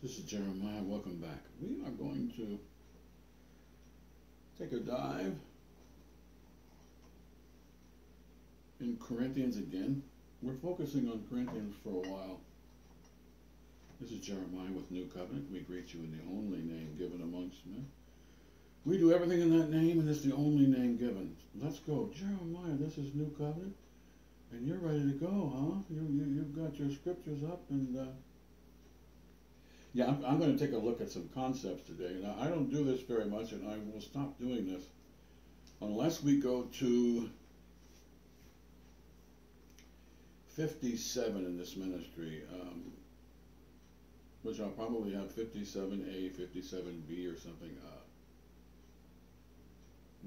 This is Jeremiah. Welcome back. We are going to take a dive in Corinthians again. We're focusing on Corinthians for a while. This is Jeremiah with New Covenant. We greet you in the only name given amongst men. We do everything in that name, and it's the only name given. Let's go. Jeremiah, this is New Covenant. And you're ready to go, huh? You, you, you've got your scriptures up and. Uh, yeah, I'm, I'm going to take a look at some concepts today. Now, I don't do this very much, and I will stop doing this unless we go to 57 in this ministry, um, which I'll probably have 57A, 57B, or something, uh,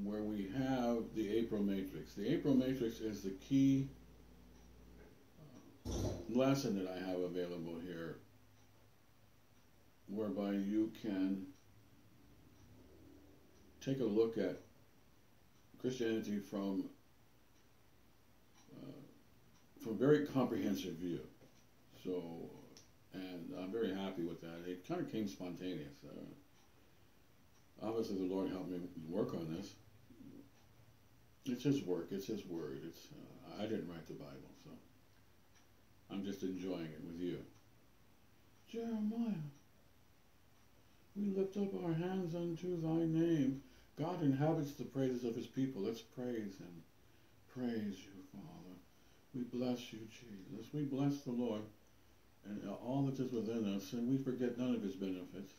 where we have the April matrix. The April matrix is the key lesson that I have available whereby you can take a look at Christianity from uh, from a very comprehensive view. So, and I'm very happy with that. It kind of came spontaneous. Uh, obviously, the Lord helped me work on this. It's His work. It's His word. It's uh, I didn't write the Bible, so I'm just enjoying it with you. Jeremiah. We lift up our hands unto thy name. God inhabits the praises of his people. Let's praise him. Praise you, Father. We bless you, Jesus. We bless the Lord and all that is within us, and we forget none of his benefits.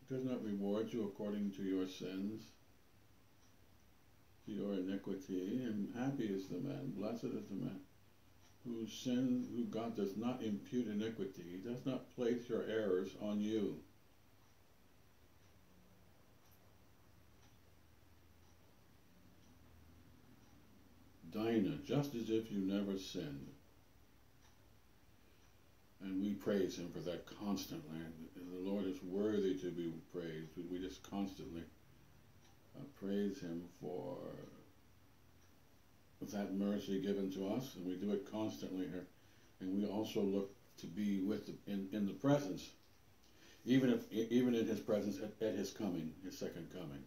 He does not reward you according to your sins, to your iniquity, and happy is the man, blessed is the man who sin, who God does not impute iniquity. He does not place your errors on you. Dinah, just as if you never sinned. And we praise him for that constantly. The Lord is worthy to be praised. We just constantly uh, praise him for with that mercy given to us, and we do it constantly here. And we also look to be with the, in in the presence, even if even in His presence at, at His coming, His second coming.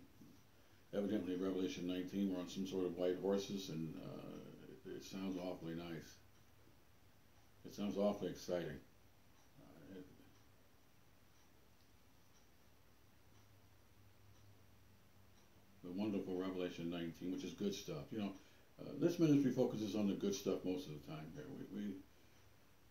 Evidently, Revelation 19, we're on some sort of white horses, and uh, it, it, sounds awfully nice. It sounds awfully exciting. It, the wonderful Revelation 19, which is good stuff. You know, uh, this ministry focuses on the good stuff most of the time here. We, we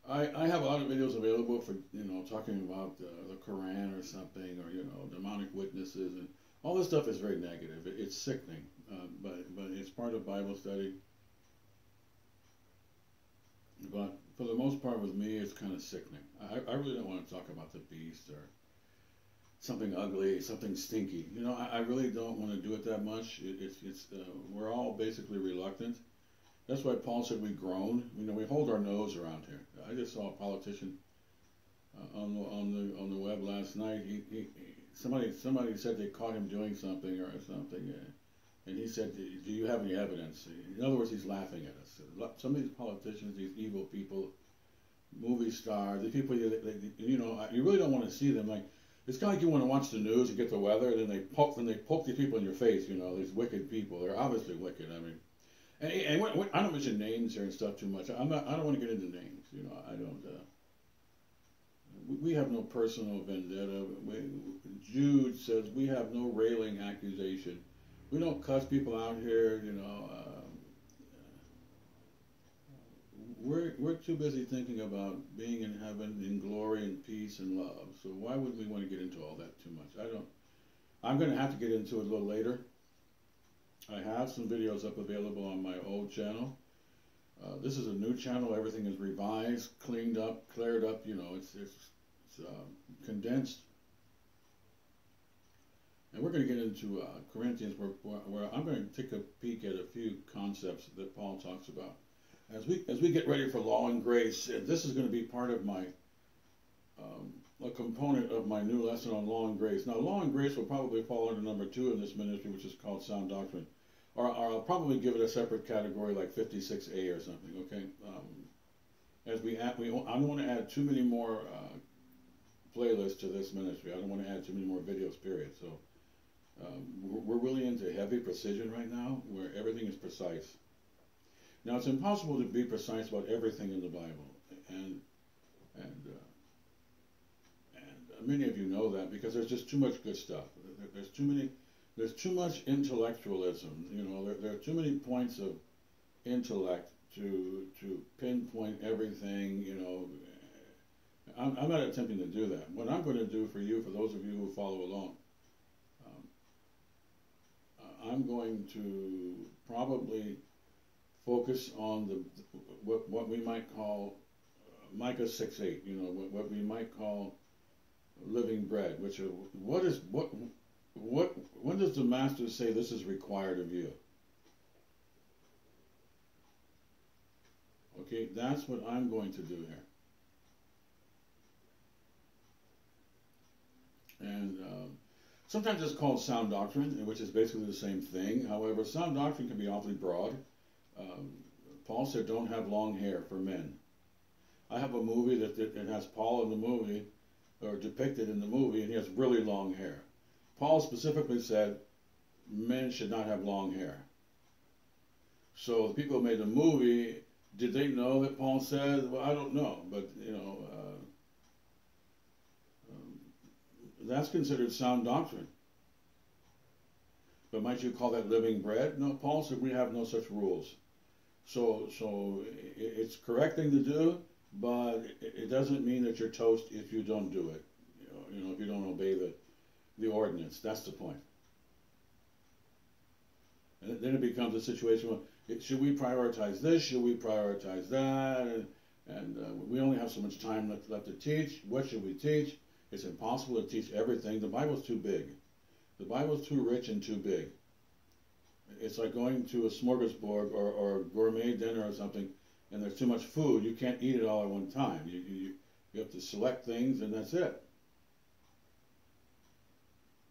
I, I have a lot of videos available for you know talking about uh, the Quran or something or you know demonic witnesses and all this stuff is very negative. It, it's sickening, uh, but but it's part of Bible study. But for the most part, with me, it's kind of sickening. I, I really don't want to talk about the beast or something ugly, something stinky. You know, I, I really don't want to do it that much. It, it's it's uh, we're all basically reluctant. That's why Paul said we groan. You know, we hold our nose around here. I just saw a politician uh, on the on the on the web last night. He, he, somebody somebody said they caught him doing something or something, uh, and he said, "Do you have any evidence?" In other words, he's laughing at us. Some of these politicians, these evil people, movie stars, the people you, you know, you really don't want to see them like it's kind of like you want to watch the news and get the weather, and then they poke, then they poke these people in your face. You know, these wicked people. They're obviously wicked. I mean, and, and when, when, I don't mention names here and stuff too much. I'm not. I don't want to get into names. You know, I don't. Uh, we, we have no personal vendetta. We, Jude says we have no railing accusation. We don't cuss people out here. You know. Uh, we're, we're too busy thinking about being in heaven in glory and peace and love. So why would we want to get into all that too much? I don't. I'm going to have to get into it a little later. I have some videos up available on my old channel. Uh, this is a new channel. Everything is revised, cleaned up, cleared up. You know, it's it's, it's uh, condensed. And we're going to get into uh, Corinthians, where, where I'm going to take a peek at a few concepts that Paul talks about as we as we get ready for law and grace, and this is going to be part of my um, a component of my new lesson on law and grace. Now, law and grace will probably fall under number two in this ministry, which is called sound doctrine, or, or I'll probably give it a separate category like 56A or something. Okay, um, as we add, we I don't want to add too many more uh, playlists to this ministry. I don't want to add too many more videos. Period. So um, we're, we're really into heavy precision right now, where everything is precise. Now it's impossible to be precise about everything in the Bible, and and uh, and many of you know that because there's just too much good stuff. There's too many. There's too much intellectualism. You know, there, there are too many points of intellect to to pinpoint everything. You know, I'm, I'm not attempting to do that. What I'm going to do for you, for those of you who follow along, um, I'm going to probably focus on the what what we might call uh, Micah six eight. You know, what, what we might call living bread. Which are, what is what what when does the master say this is required of you? Okay, that's what I'm going to do here. And um, sometimes it's called sound doctrine, which is basically the same thing. However, sound doctrine can be awfully broad. Um, Paul said, don't have long hair for men. I have a movie that, that, that has Paul in the movie, or depicted in the movie, and he has really long hair. Paul specifically said men should not have long hair. So the people who made the movie, did they know that Paul said? Well, I don't know, but you know, uh, um, that's considered sound doctrine. But might you call that living bread? No, Paul said we have no such rules. So, so it's correct thing to do, but it doesn't mean that you're toast if you don't do it. You know, if you don't obey the the ordinance. That's the point. And then it becomes a situation where should we prioritize this? Should we prioritize that? And, and uh, we only have so much time left, left to teach. What should we teach? It's impossible to teach everything. The Bible's too big. The Bible's too rich and too big. It's like going to a smorgasbord or, or a gourmet dinner or something, and there's too much food. You can't eat it all at one time. You, you, you have to select things, and that's it.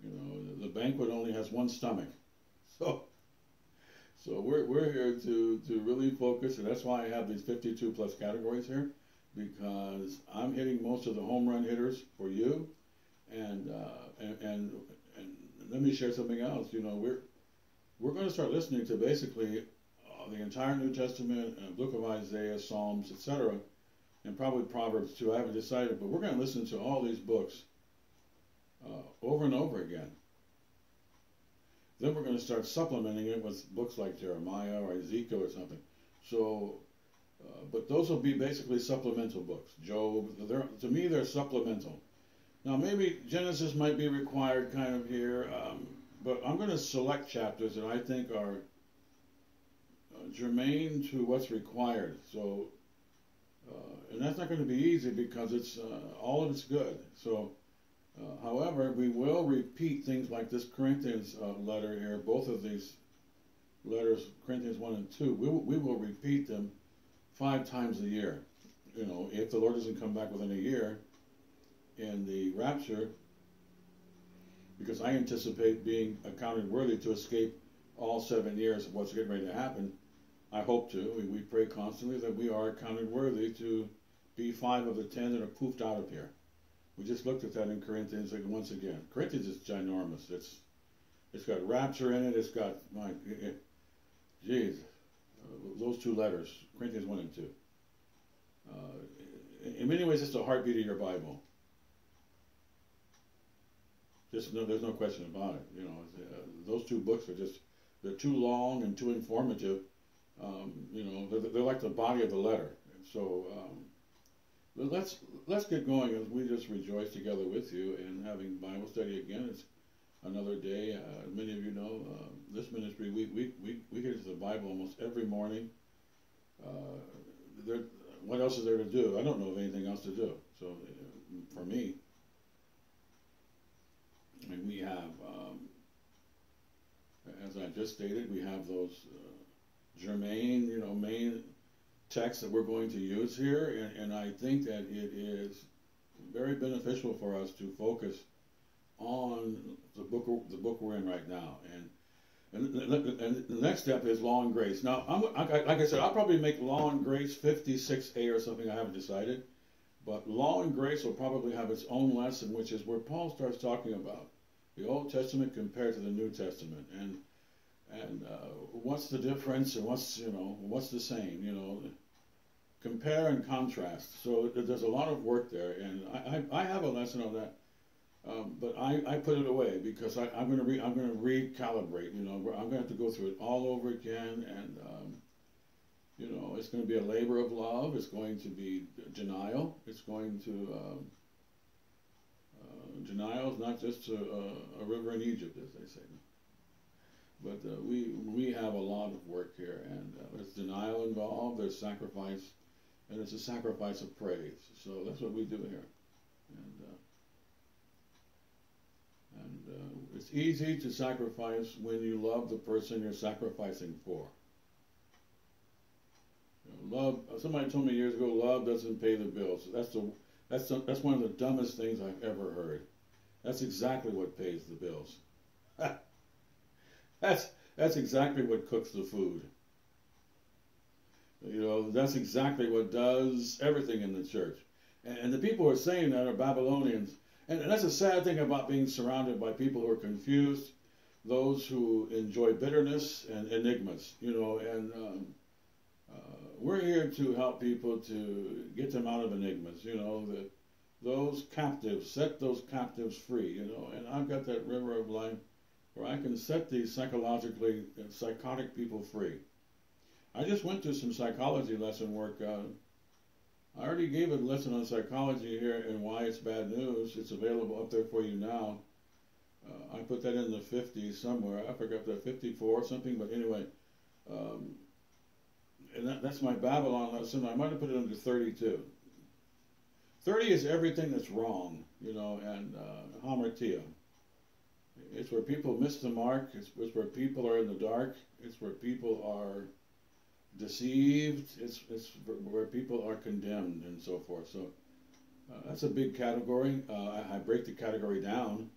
You know, the, banquet only has one stomach. So, so we're, we're here to, to really focus, and that's why I have these 52 plus categories here, because I'm hitting most of the home run hitters for you. And, uh, and, and, and let me share something else. You know, we're, we're going to start listening to basically uh, the entire New Testament, uh, book of Isaiah, Psalms, etc., and probably Proverbs too. I haven't decided, but we're going to listen to all these books uh, over and over again. Then we're going to start supplementing it with books like Jeremiah or Ezekiel or something. So, uh, but those will be basically supplemental books. Job, to me, they're supplemental. Now, maybe Genesis might be required kind of here, um, but I'm going to select chapters that I think are uh, germane to what's required. So, uh, and that's not going to be easy because it's uh, all of it's good. So, uh, however, we will repeat things like this Corinthians uh, letter here, both of these letters, Corinthians 1 and 2, we will, we will repeat them five times a year. You know, if the Lord doesn't come back within a year in the rapture, because I anticipate being accounted worthy to escape all seven years of what's getting ready to happen. I hope to. We, we pray constantly that we are accounted worthy to be five of the ten that are poofed out of here. We just looked at that in Corinthians once again. Corinthians is ginormous. It's it's got rapture in it. It's got my it, geez, uh, those two letters, Corinthians one and two. Uh, in many ways, it's the heartbeat of your Bible. Just no, there's no question about it. You know, uh, those two books are just they're too long and too informative. Um, you know, they're, they're like the body of the letter. So um, let's let's get going as we just rejoice together with you and having Bible study again. It's another day. Uh, many of you know uh, this ministry. We, we, we, we get into the Bible almost every morning. Uh, there, what else is there to do? I don't know of anything else to do. So uh, for me, I mean, we have, um, as I just stated, we have those uh, germane, you know, main texts that we're going to use here, and, and I think that it is very beneficial for us to focus on the book the book we're in right now. And And, and the next step is law and grace. Now, I'm, like I said, I'll probably make law and grace 56A or something. I haven't decided. But law and grace will probably have its own lesson, which is where Paul starts talking about the Old Testament compared to the New Testament, and and uh, what's the difference, and what's you know what's the same, you know, compare and contrast. So there's a lot of work there, and I I, I have a lesson on that um, but I, I put it away because I, I'm going to re, I'm to recalibrate. You know, I'm going to have to go through it all over again, and um, you know, it's going to be a labor of love. It's going to be denial. It's going to um, uh, denial is not just a, a, river in Egypt, as they say. But uh, we we have a lot of work here, and uh, there's denial involved. There's sacrifice, and it's a sacrifice of praise. So that's what we do here, and. Uh, and uh, it's easy to sacrifice when you love the person you're sacrificing for. You know, love. Somebody told me years ago, love doesn't pay the bills. That's the that's that's one of the dumbest things I've ever heard. That's exactly what pays the bills. that's that's exactly what cooks the food. You know, that's exactly what does everything in the church. And, and the people who are saying that are Babylonians and, that's a sad thing about being surrounded by people who are confused, those who enjoy bitterness and enigmas, you know, and um, we're here to help people to get them out of enigmas, you know, the, those captives, set those captives free, you know, and I've got that river of life where I can set these psychologically psychotic people free. I just went to some psychology lesson work uh, I already gave a lesson on psychology here and why it's bad news. It's available up there for you now. Uh, I put that in the 50s somewhere. I forgot the 54 or something, but anyway. Um, and that, that's my Babylon lesson. I might have put it under 32. 30 is everything that's wrong, you know, and uh, hamartia. It's where people miss the mark. It's, it's where people are in the dark. It's where people are deceived. It's, it's where people are condemned and so forth. So uh, that's a big category. Uh, I, I, break the category down.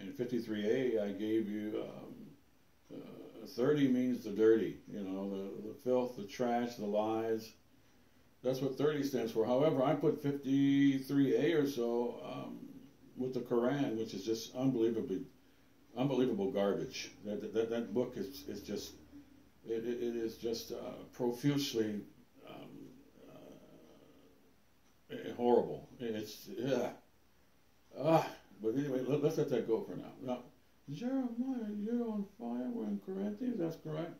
In 53A, I gave you um, uh, 30 means the dirty, you know, the, the filth, the trash, the lies. That's what 30 stands for. However, I put 53A or so um, with the Quran, which is just unbelievably, unbelievable garbage. That, that, that book is, is just it, it, is just uh, profusely um, uh, horrible. It's yeah. Ah, but anyway, let, us let that go for now. Now, Jeremiah, you're on fire. We're in Corinthians. That's correct.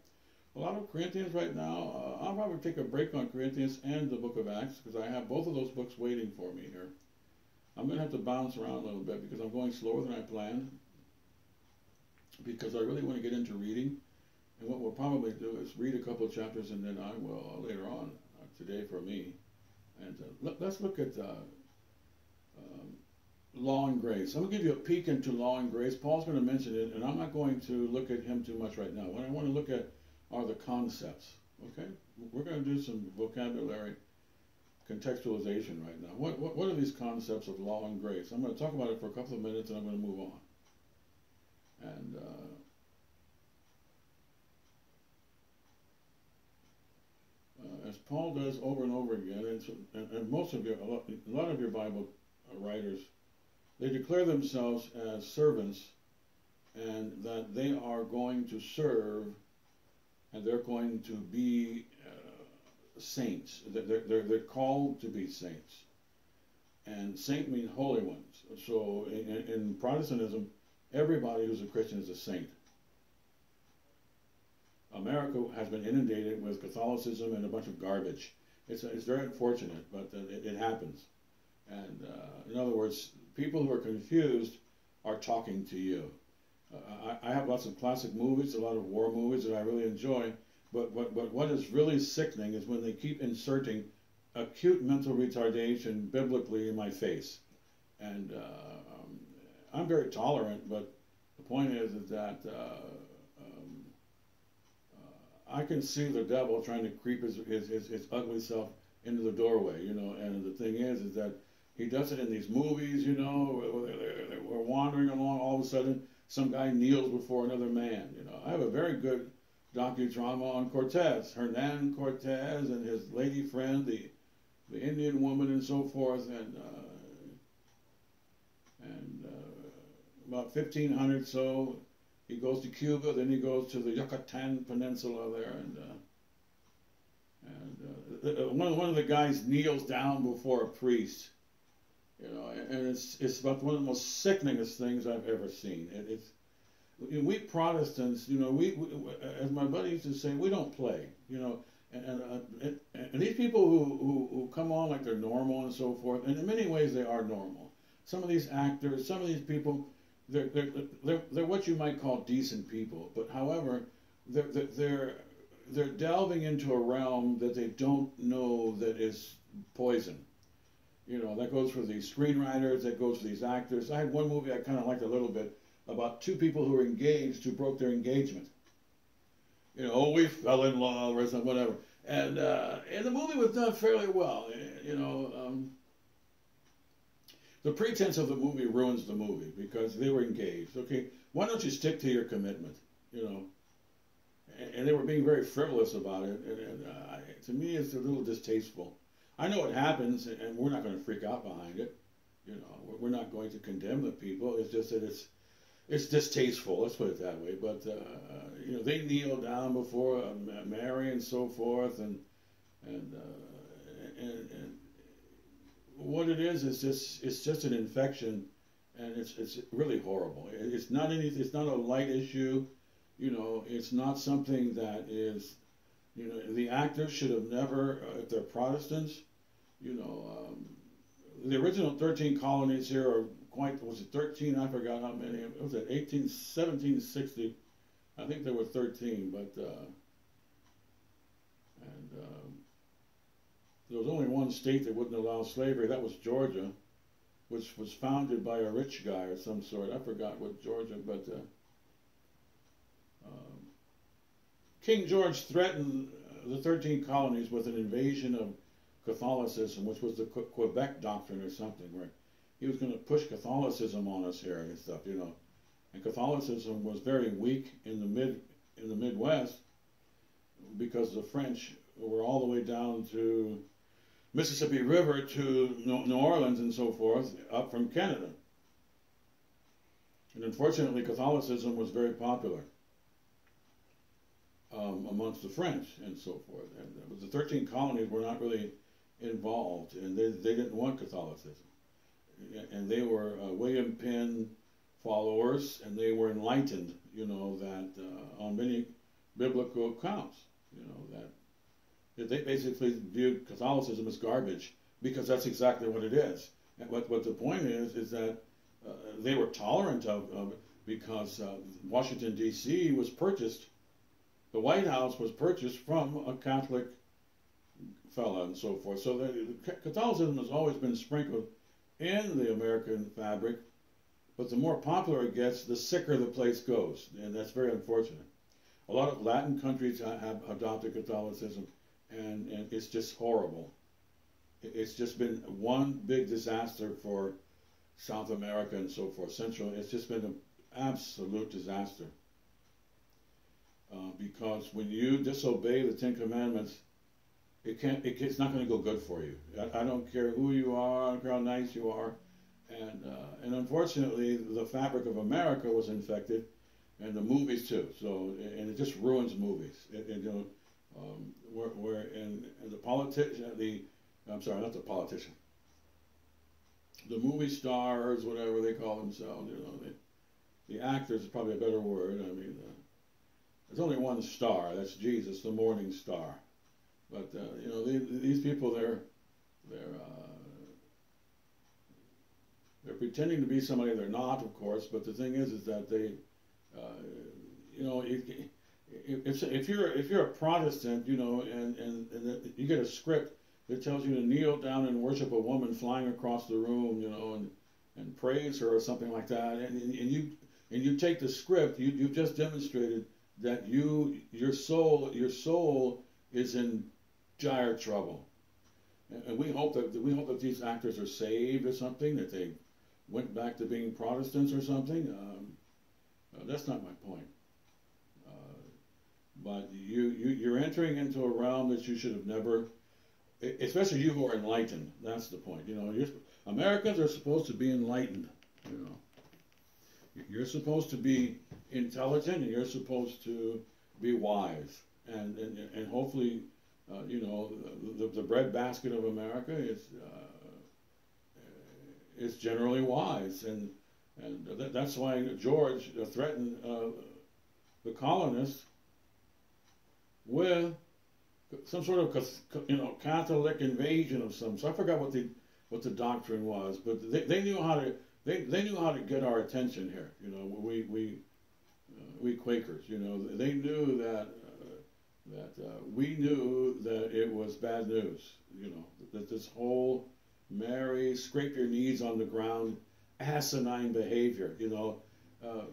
A lot of Corinthians right now. Uh, I'll probably take a break on Corinthians and the Book of Acts because I have both of those books waiting for me here. I'm going to have to bounce around a little bit because I'm going slower than I planned because I really want to get into reading. And what we'll probably do is read a couple of chapters, and then I will uh, later on uh, today for me. And uh, let, us look at uh, um, law and grace. I'm going to give you a peek into law and grace. Paul's going to mention it, and I'm not going to look at him too much right now. What I want to look at are the concepts. Okay, we're going to do some vocabulary contextualization right now. What, what, what are these concepts of law and grace? I'm going to talk about it for a couple of minutes, and I'm going to move on. And uh, uh, as Paul does over and over again, and, so, and, and most of your, a lot, a lot, of your Bible writers, they declare themselves as servants and that they are going to serve and they're going to be uh, saints. They're, they're, they're called to be saints. And saint means holy ones. So in, in Protestantism, everybody who's a Christian is a saint. America has been inundated with Catholicism and a bunch of garbage. It's, it's very unfortunate, but it, it happens. And uh, in other words, people who are confused are talking to you. Uh, I, I, have lots of classic movies, a lot of war movies that I really enjoy, but, but, but what is really sickening is when they keep inserting acute mental retardation biblically in my face. And uh, um, I'm very tolerant, but the point is, is that uh, I can see the devil trying to creep his, his, his, his, ugly self into the doorway, you know. And the thing is, is that he does it in these movies, you know. We're wandering along, all of a sudden, some guy kneels before another man. You know, I have a very good docudrama on Cortez, Hernan Cortez, and his lady friend, the the Indian woman, and so forth, and uh, and uh, about 1500 so he goes to Cuba, then he goes to the Yucatan Peninsula there, and uh, and uh, one one of the guys kneels down before a priest, you know, and it's it's about one of the most sickeningest things I've ever seen. It, it's we Protestants, you know, we, we, as my buddy used to say, we don't play, you know, and and, uh, and these people who, who who come on like they're normal and so forth, and in many ways they are normal. Some of these actors, some of these people, they're they're they're, they're what you might call decent people, but however, they're they're they're delving into a realm that they don't know that is poison. You know, that goes for these screenwriters, that goes for these actors. I had one movie I kind of liked a little bit about two people who were engaged who broke their engagement. You know, oh, we fell in love or something, whatever. And uh, and the movie was done fairly well. You know, um, the pretense of the movie ruins the movie because they were engaged. Okay, why don't you stick to your commitment? You know, and, and they were being very frivolous about it. And, and uh, to me, it's a little distasteful. I know it happens, and we're not going to freak out behind it. You know, we're not going to condemn the people. It's just that it's it's distasteful. Let's put it that way. But uh, you know, they kneel down before uh, Mary and so forth, and and, uh, and, and what it is is just it's just an infection, and it's it's really horrible. It's not any. It's not a light issue. You know, it's not something that is. You know, the actors should have never, uh, if they're Protestants, you know, um, the original 13 colonies here are quite, was it 13? I forgot how many. It was at 18, 1760. I think there were 13, but, uh, and um, there was only one state that wouldn't allow slavery. That was Georgia, which was founded by a rich guy or some sort. I forgot what Georgia, but uh, um, King George threatened the 13 colonies with an invasion of Catholicism, which was the Quebec Doctrine or something, where he was going to push Catholicism on us here and stuff, you know. And Catholicism was very weak in the mid in the Midwest because the French were all the way down to Mississippi River to New Orleans and so forth, up from Canada. And unfortunately, Catholicism was very popular um, amongst the French and so forth. And the 13 colonies were not really involved, and they, they didn't want Catholicism and they were uh, William Penn followers, and they were enlightened, you know, that uh, on many biblical accounts, you know, that, that they basically viewed Catholicism as garbage because that's exactly what it is. And what, what the point is, is that uh, they were tolerant of, of it because uh, Washington, D.C. was purchased, the White House was purchased from a Catholic fella and so forth. So the, Catholicism has always been sprinkled in the American fabric, but the more popular it gets, the sicker the place goes, and that's very unfortunate. A lot of Latin countries have adopted Catholicism, and, and it's just horrible. It's just been one big disaster for South America and so forth. Central, it's just been an absolute disaster. Uh, because when you disobey the Ten Commandments, it can't. It, it's not going to go good for you. I, I, don't care who you are. I don't care how nice you are. And uh, and unfortunately, the fabric of America was infected, and the movies too. So and it just ruins movies. It, it, you know, um, where where and, and the politician, the I'm sorry, not the politician. The movie stars, whatever they call themselves, you know, the, the actors is probably a better word. I mean, uh, there's only one star. That's Jesus, the morning star. But uh, you know, they, these people, they're they're uh, they're pretending to be somebody they're not, of course. But the thing is, is that they, uh, you know, if if you're if you're a Protestant, you know, and and, and you get a script that tells you to kneel down and worship a woman flying across the room, you know, and and praise her or something like that, and, and you and you take the script, you you've just demonstrated that you your soul your soul is in dire trouble. And we hope that we hope that these actors are saved or something, that they went back to being Protestants or something. Um, Uh, that's not my point. Uh, but you, you, you're entering into a realm that you should have never, especially you who are enlightened. That's the point. You know, Americans are supposed to be enlightened. You know, you're supposed to be intelligent and you're supposed to be wise. And, and, and hopefully, uh, you know, the, the bread basket of America is, uh, is generally wise. And, and that, that's why George threatened uh, the colonists with some sort of you know Catholic invasion of some. So I forgot what the what the doctrine was, but they, they knew how to they, they knew how to get our attention here. You know, we we we Quakers. You know, they knew that uh, that uh, we knew that it was bad news. You know, that this whole Mary scrape your knees on the ground asinine behavior. You know, uh,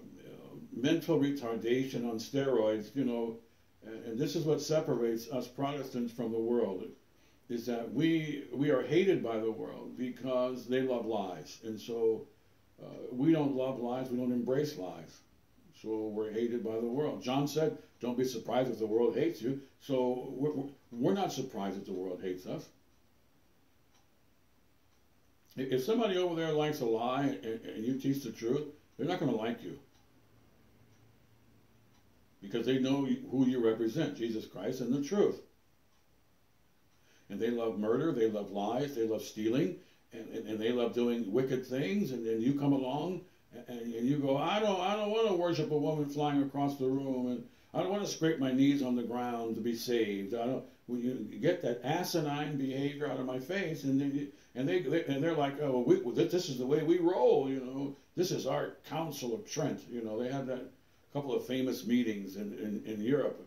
mental retardation on steroids. You know, and, and this is what separates us Protestants from the world is that we we are hated by the world because they love lies, and so uh, we don't love lies. We don't embrace lies, so we're hated by the world. John said, "Don't be surprised if the world hates you." So we're, we're not surprised if the world hates us. If somebody over there likes a lie and, and you teach the truth, they're not going to like you because they know who you represent, Jesus Christ and the truth and they love murder, they love lies, they love stealing, and, and, and they love doing wicked things, and then you come along and, you go, I don't, I don't want to worship a woman flying across the room, and I don't want to scrape my knees on the ground to be saved. I don't. When you get that asinine behavior out of my face, and then and they, they and they're like, oh, we, this is the way we roll. You know, this is our Council of Trent. You know, they had that couple of famous meetings in, in, in Europe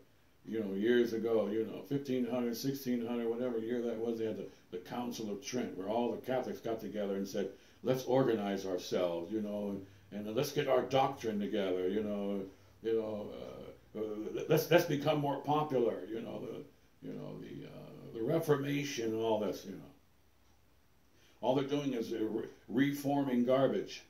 you know, years ago, you know, 1500, 1600, whatever year that was, they had the, the Council of Trent, where all the Catholics got together and said, let's organize ourselves, you know, and, and let's get our doctrine together, you know, you know, uh, uh, let's let's become more popular, you know, the, you know, the uh, the Reformation and all this, you know. All they're doing is re reforming garbage.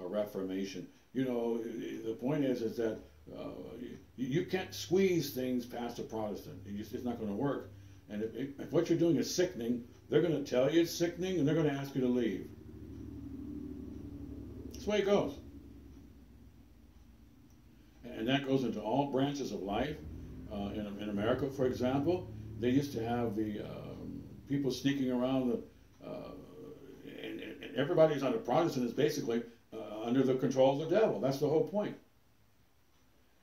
A Reformation. You know, the point is, is that uh, you, you, can't squeeze things past a Protestant. It's, it's not going to work. And if, if, what you're doing is sickening, they're going to tell you it's sickening and they're going to ask you to leave. That's the way it goes. And that goes into all branches of life. Uh, in, in America, for example, they used to have the um, people sneaking around the, uh, and, and everybody's on a Protestant is basically uh, under the control of the devil. That's the whole point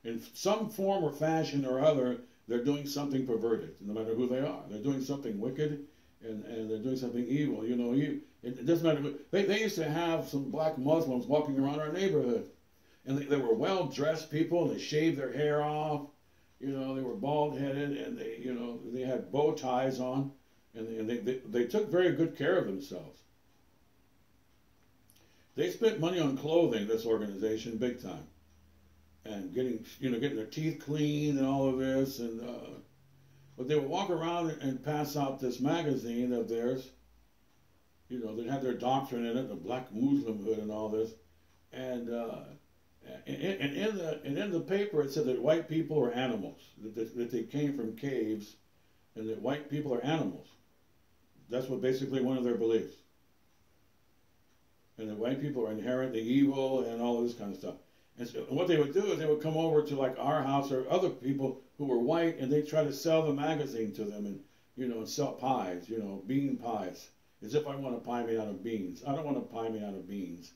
in some form or fashion or other, they're doing something perverted, no matter who they are. They're doing something wicked and, and they're doing something evil. You know, you, it, doesn't matter. They, they used to have some black Muslims walking around our neighborhood. And they, they were well dressed people. They shaved their hair off. You know, they were bald headed and they, you know, they had bow ties on. And, they, and they, they, they took very good care of themselves. They spent money on clothing, this organization, big time and getting you know getting their teeth clean and all of this and uh, but they would walk around and pass out this magazine of theirs. You know they had their doctrine in it the black muslimhood and all this. And uh, and, and in the and in the paper it said that white people are animals that, that, that they came from caves and that white people are animals. That's what basically one of their beliefs. And that white people are inherently evil and all this kind of stuff. And so what they would do is they would come over to like our house or other people who were white, and they try to sell the magazine to them, and you know, and sell pies, you know, bean pies, as if I want a pie made out of beans. I don't want a pie made out of beans.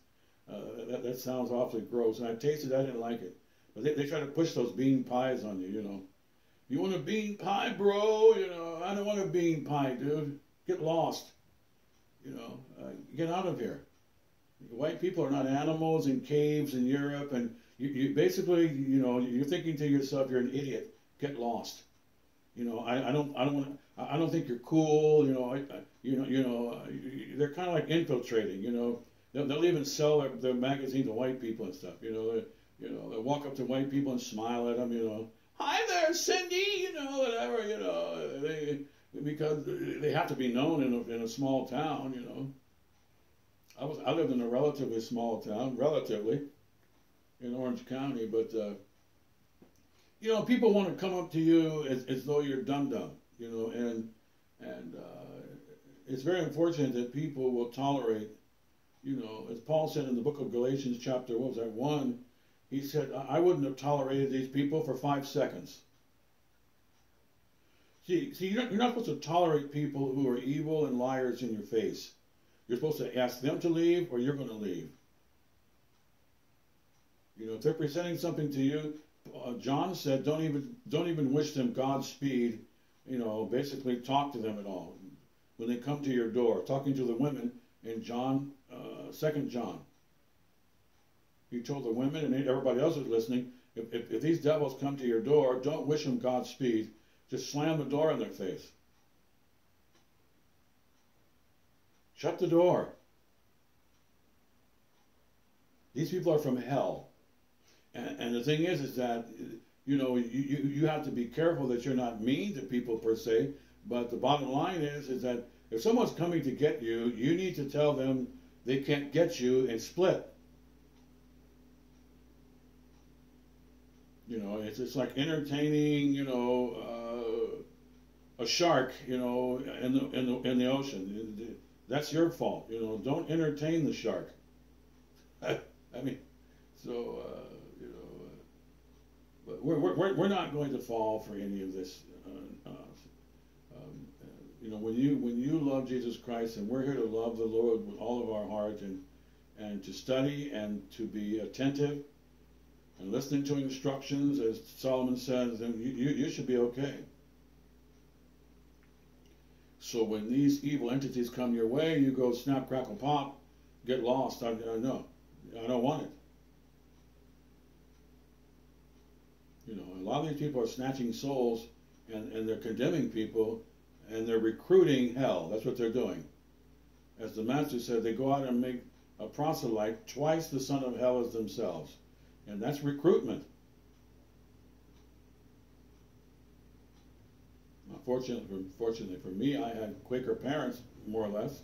Uh, that, that sounds awfully gross, and I tasted, it, I didn't like it. But they, they try to push those bean pies on you, you know. You want a bean pie, bro? You know, I don't want a bean pie, dude. Get lost. You know, uh, get out of here. White people are not animals in caves in Europe, and you, you basically, you know, you're thinking to yourself, you're an idiot. Get lost. You know, I, I don't, I don't want, I don't think you're cool. You know, I, I you know, you know, they're kind of like infiltrating. You know, they'll, they'll even sell their, their magazine to white people and stuff. You know, they, you know, they walk up to white people and smile at them. You know, hi there, Cindy. You know, whatever. You know, they because they have to be known in a, in a small town. You know. I was I lived in a relatively small town, relatively. in Orange County, but uh, you know, people want to come up to you as, as though you're dum dum, you know, and and uh, it's very unfortunate that people will tolerate, you know, as Paul said in the book of Galatians, chapter what was that one, he said, I wouldn't have tolerated these people for five seconds. See, see, you're not, you're not supposed to tolerate people who are evil and liars in your face. You're supposed to ask them to leave, or you're going to leave. You know, if they're presenting something to you, uh, John said, don't even don't even wish them Godspeed. You know, basically talk to them at all when they come to your door. Talking to the women in John, uh, Second John. He told the women and everybody else who's listening, if, if, if these devils come to your door, don't wish them Godspeed. Just slam the door in their face. Shut the door. These people are from hell. And, and the thing is, is that, you know, you, you, you have to be careful that you're not mean to people per se, but the bottom line is, is that if someone's coming to get you, you need to tell them they can't get you and split. You know, it's, it's like entertaining, you know, uh, a shark, you know, in the, in the, in the ocean. That's your fault. You know, don't entertain the shark. I mean, so, uh, but we're, we're, we're not going to fall for any of this. Uh, uh, um, you know, when you when you love Jesus Christ, and we're here to love the Lord with all of our heart, and and to study and to be attentive and listening to instructions, as Solomon says, then you, you, you should be okay. So when these evil entities come your way, you go snap, crackle, pop, get lost. I, I know, I don't want it. You know, a lot of these people are snatching souls and, and they're condemning people and they're recruiting hell. That's what they're doing. As the master said, they go out and make a proselyte twice the son of hell as themselves. And that's recruitment. Fortunately for, fortunately for me, I had Quaker parents, more or less.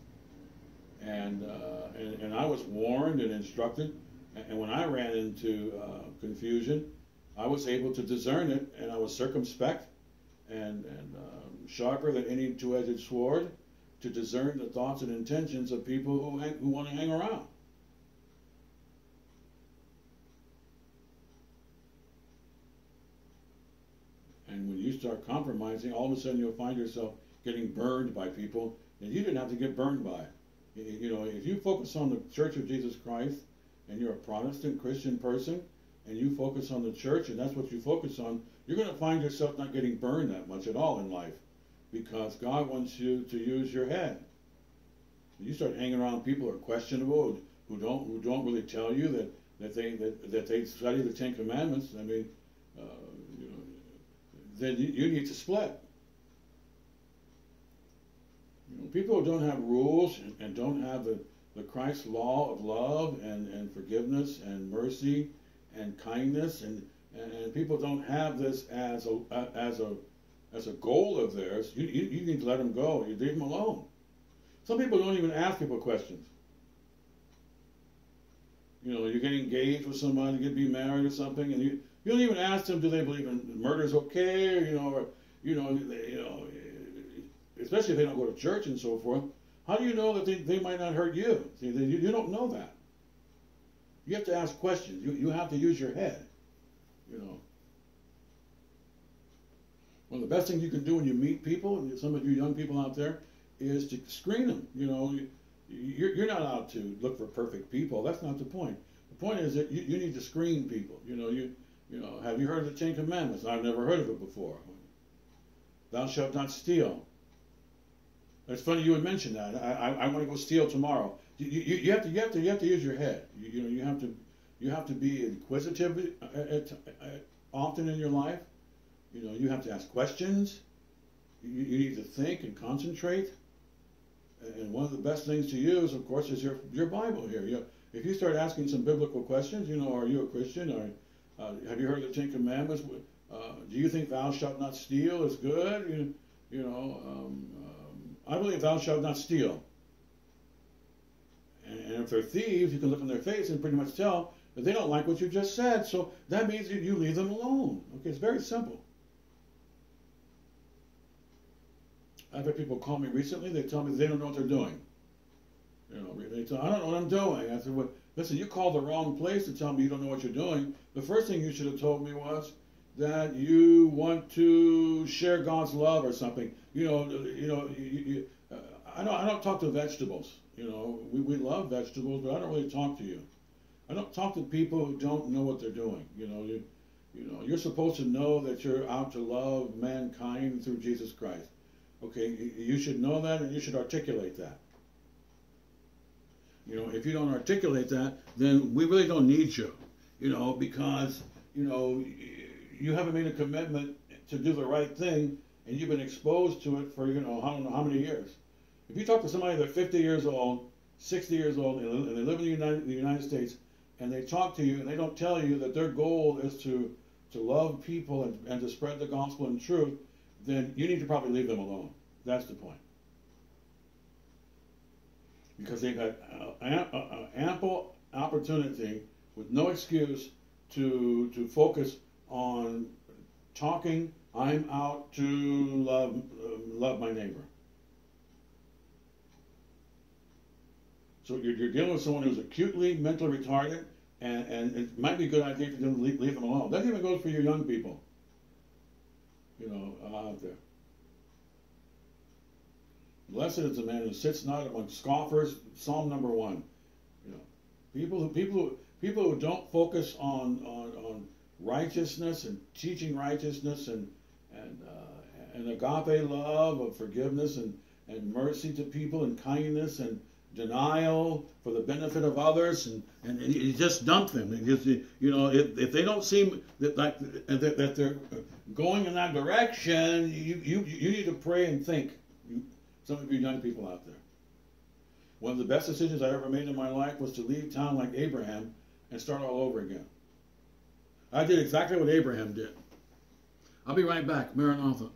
And, uh, and, and I was warned and instructed. And when I ran into uh, confusion, I was able to discern it, and I was circumspect and, and um, sharper than any two-edged sword to discern the thoughts and intentions of people who, who want to hang around. And when you start compromising, all of a sudden you'll find yourself getting burned by people that you didn't have to get burned by. You know, if you focus on the Church of Jesus Christ and you're a Protestant Christian person, and you focus on the church and that's what you focus on, you're going to find yourself not getting burned that much at all in life because God wants you to use your head. You start hanging around people who are questionable, who don't who don't really tell you that, that they that, that they study the Ten Commandments. I mean, uh, you know, then you, you need to split. You know, people who don't have rules and, and don't have the, the Christ law of love and, and forgiveness and mercy and kindness, and, and people don't have this as a as a as a goal of theirs. You, you, you need to let them go. You leave them alone. Some people don't even ask people questions. You know, you get engaged with somebody, you get be married or something, and you you don't even ask them do they believe in murder's okay, or you know, or you know, they, you know, especially if they don't go to church and so forth. How do you know that they, they might not hurt you? See, they, you, you don't know that. You have to ask questions. You, you have to use your head. You know. One of the best things you can do when you meet people, and some of you young people out there, is to screen them. You know, you're, you're not out to look for perfect people. That's not the point. The point is that you, you need to screen people. You know, you you know, have you heard of the Ten Commandments? I've never heard of it before. Thou shalt not steal. It's funny you would mention that. I, I, I want to go steal tomorrow. You, you, you, have to you have to you have to use your head. You, you know you have to you have to be inquisitive at, at, at, often in your life. You know you have to ask questions. You, you need to think and concentrate. And one of the best things to use, of course, is your your Bible here. You, if you start asking some biblical questions, you know, are you a Christian? Or uh, have you heard the Ten Commandments? Uh, do you think "Thou shalt not steal" is good? You, you know, um, um, I believe "Thou shalt not steal." And, if they're thieves, you can look on their face and pretty much tell that they don't like what you just said, so that means you leave them alone. Okay, it's very simple. I've had people call me recently. They tell me they don't know what they're doing. You know, they tell, I don't know what I'm doing. I said, well, listen, you called the wrong place to tell me you don't know what you're doing. The first thing you should have told me was that you want to share God's love or something. You know, you know, you, you, I don't, I don't talk to vegetables. You know, we, we love vegetables, but I don't really talk to you. I don't talk to people who don't know what they're doing. You know, you, you know, you're supposed to know that you're out to love mankind through Jesus Christ. Okay, you should know that and you should articulate that. You know, if you don't articulate that, then we really don't need you. You know, because, you know, you haven't made a commitment to do the right thing and you've been exposed to it for, you know, I don't know how many years. If you talk to somebody that's 50 years old, 60 years old, and they live in the United, the United States, and they talk to you and they don't tell you that their goal is to, to love people and, and to spread the gospel and truth, then you need to probably leave them alone. That's the point. Because they've got uh, ample opportunity with no excuse to, to focus on talking, I'm out to love, love my neighbor. So you're, you're, dealing with someone who's acutely mentally retarded, and, and it might be a good idea to leave, leave them alone. That even goes for your young people, you know, out there. Blessed is the man who sits not among scoffers. Psalm number one. You know, people who people who people who don't focus on on, on righteousness and teaching righteousness and and uh, and agape love of forgiveness and and mercy to people and kindness and denial for the benefit of others and, and, and you just dump them just, you know if, if they don't seem that like that, that they're going in that direction you, you you need to pray and think some of you young people out there. One of the best decisions I ever made in my life was to leave town like Abraham and start all over again. I did exactly what Abraham did. I'll be right back. Maranatha.